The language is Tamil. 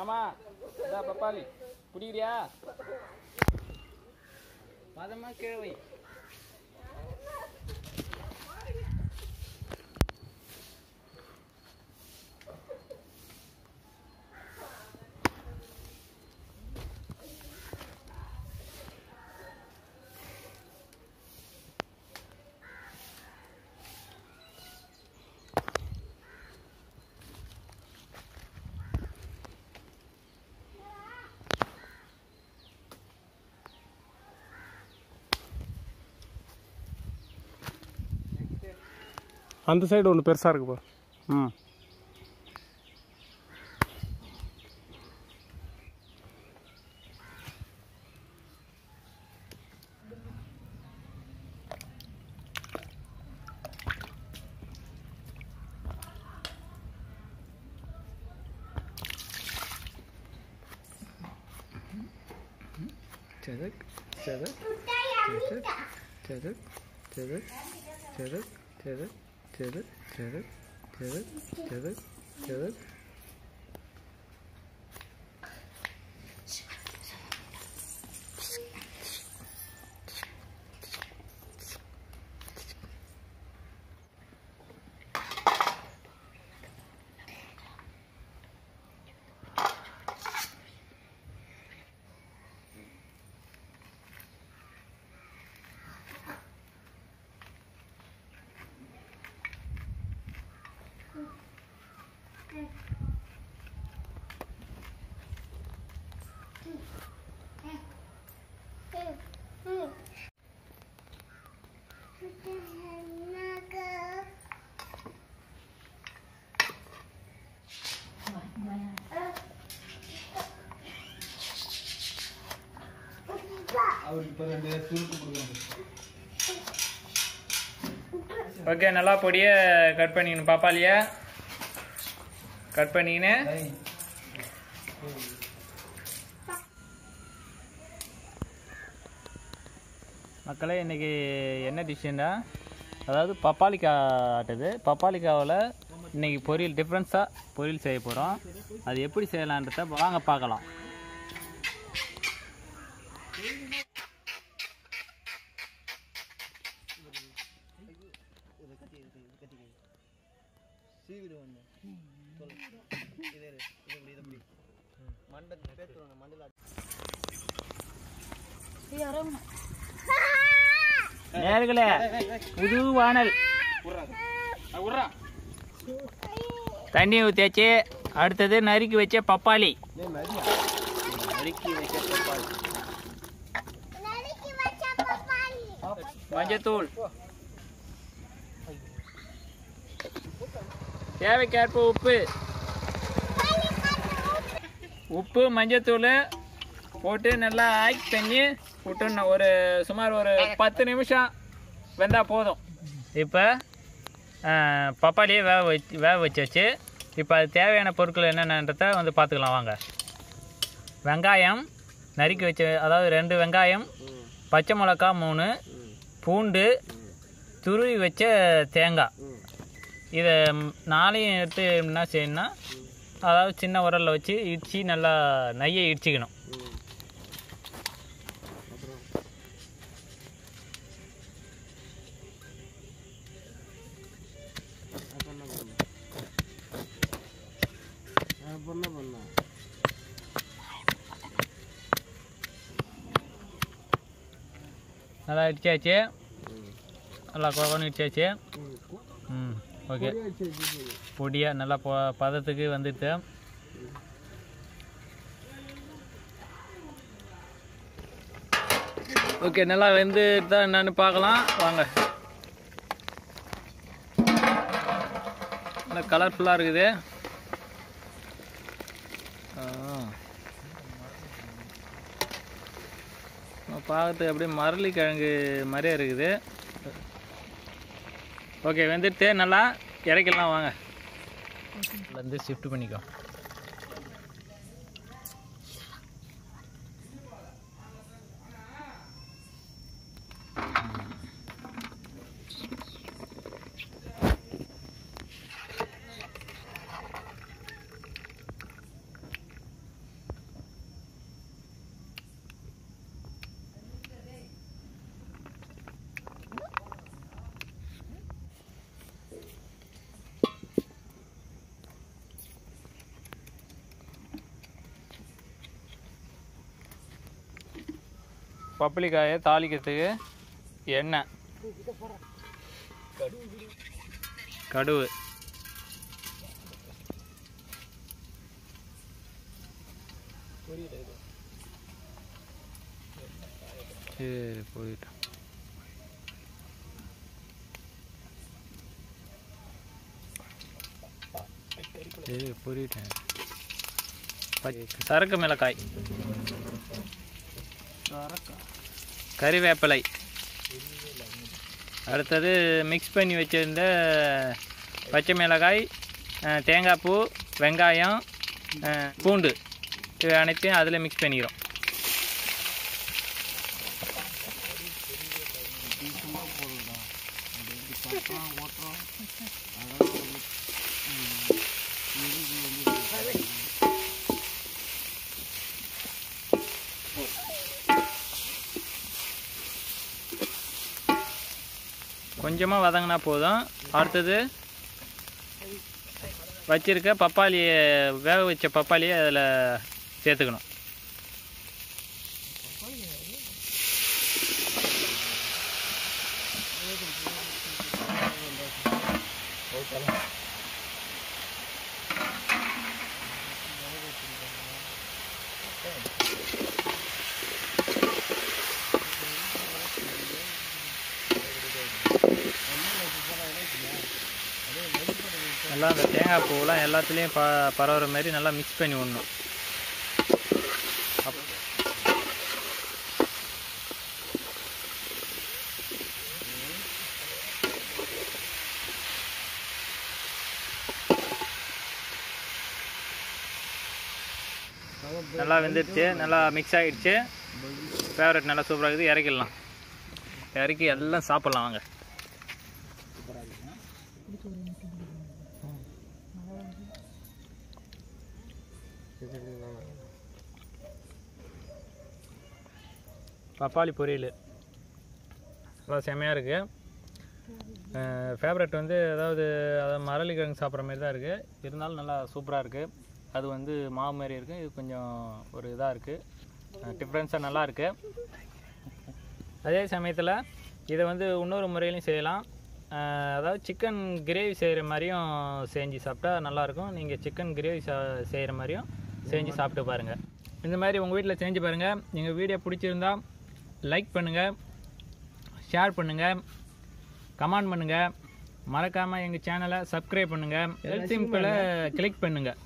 ஆமாம் இதா பப்பாளி. பிடிக்கிறியா பதமாக கிழவை அந்த சைடு ஒன்று பெருசாக இருக்குப்பா ம் चरक चरक चरक चरक चरक चरक चरक Kırık, kırık, kırık, kırık, kırık. Okay நல்லா பொடியை கட் பண்ணிக்கணும். பாப்பாலியா கட் பண்ணிக்கின்னு மக்களே இன்றைக்கி என்ன டிஷ்ஷுன்னா அதாவது பப்பாளிக்காய் ஆட்டுது பப்பாளிக்காவில் இன்றைக்கி பொரியல் டிஃப்ரென்ஸாக பொரியல் செய்ய போகிறோம் அது எப்படி செய்யலான்றத வாங்க பார்க்கலாம். நேர்களே புது வானல். தண்ணி ஊற்றியாச்சு அடுத்தது நறுக்கி வச்ச பப்பாளி நறுக்கி வச்ச பப்பாளி. மஞ்சத்தூள். தேவைக்கேற்ப உப்பு. உப்பு மஞ்சத்தூள் போட்டு நல்லா ஆக்கி தண்ணி விட்டுணும் ஒரு சுமார் ஒரு பத்து நிமிஷம் வெந்தால் போதும். இப்போ பப்பாளியை வேக வச்சு வேக வச்சாச்சு. இப்போ அது தேவையான பொருட்கள் என்னென்னன்றத வந்து பார்த்துக்கலாம். வாங்க. வெங்காயம் நறுக்கி வச்ச அதாவது ரெண்டு வெங்காயம் பச்சை மிளகா மூணு பூண்டு துருவி வச்ச தேங்காய். இதை நாளையும் எடுத்து என்ன செய்யணும்னா அதாவது சின்ன உரலில் வச்சு இடித்து நல்லா நெய்யை இடிச்சிக்கணும். நல்லா இடிச்சாச்சு. நல்லா குழம்பு இடிச்சாச்சு. ம். ஓகே. பொடியாக நல்லா ப பதத்துக்கு வந்துட்டு. ஓகே நல்லா வெந்து தான் என்னன்னு பார்க்கலாம். வாங்க. நல்லா கலர்ஃபுல்லாக இருக்குது. பார்க்கறது பார்க்கறதுக்கு அப்படியே மரளி கிழங்கு மாதிரியே இருக்குது. ஓகே வெந்துட்டு நல்லா இறக்கலாம் வாங்க. வந்து ஷிஃப்ட் பண்ணிக்கோ. பப்பளிக்காயை தாளிக்கிறதுக்கு எண்ணெய். கடுகு. சரி போயிட்டோம் சரி புரியிட்டேன் சரக்கு மிளகாய். கறிவேப்பிலை. அடுத்தது மிக்ஸ் பண்ணி வச்சுருந்த பச்சை மிளகாய் தேங்காய் பூ வெங்காயம் பூண்டு. இவை அனைத்தையும் அதில் மிக்ஸ் பண்ணிக்கிறோம். கொஞ்சமாக வதங்கினா போதும். அடுத்தது வச்சிருக்க பப்பாளியை வேக வச்ச பப்பாளியை அதில் சேர்த்துக்கணும். நல்லா அந்த தேங்காய் பூவெலாம் எல்லாத்துலேயும் ப பரவுற மாதிரி நல்லா மிக்ஸ் பண்ணி விடணும். அப்- நல்லா வெந்துடுச்சு நல்லா மிக்ஸ் ஆகிடுச்சு ஃபேவரட் நல்லா சூப்பராக இருக்குது இறக்கிடலாம். இறக்கி எல்லாம் சாப்பிட்லாம் வாங்க. பப்பாளி பொரியல். நல்லா செமையாக இருக்குது ஃபேவரட் வந்து அதாவது அதாவது மரளி கிழங்கு சாப்பிட்ற மாதிரி தான் இருக்குது இருந்தாலும் நல்லா சூப்பராக இருக்குது அது வந்து மாவு மாதிரி இருக்குது இது கொஞ்சம் ஒரு இதாக இருக்குது டிஃப்ரென்ஸாக நல்லா இருக்குது அதே சமயத்தில் இதை வந்து இன்னொரு முறையிலையும் செய்யலாம். அதாவது சிக்கன் கிரேவி செய்கிற மாதிரியும் செஞ்சு சாப்பிட்டா நல்லாயிருக்கும் நீங்கள் சிக்கன் கிரேவி சா செய்கிற மாதிரியும் செஞ்சு சாப்பிட்டு பாருங்கள் இந்த மாதிரி உங்கள் வீட்டில் செஞ்சு பாருங்கள் எங்கள் வீடியோ பிடிச்சிருந்தா லைக் பண்ணுங்கள் ஷேர் பண்ணுங்கள் கமெண்ட் பண்ணுங்கள் மறக்காமல் எங்கள் சேனலை சப்ஸ்கிரைப் பண்ணுங்கள் பெல் சிம்பிளை கிளிக் பண்ணுங்கள்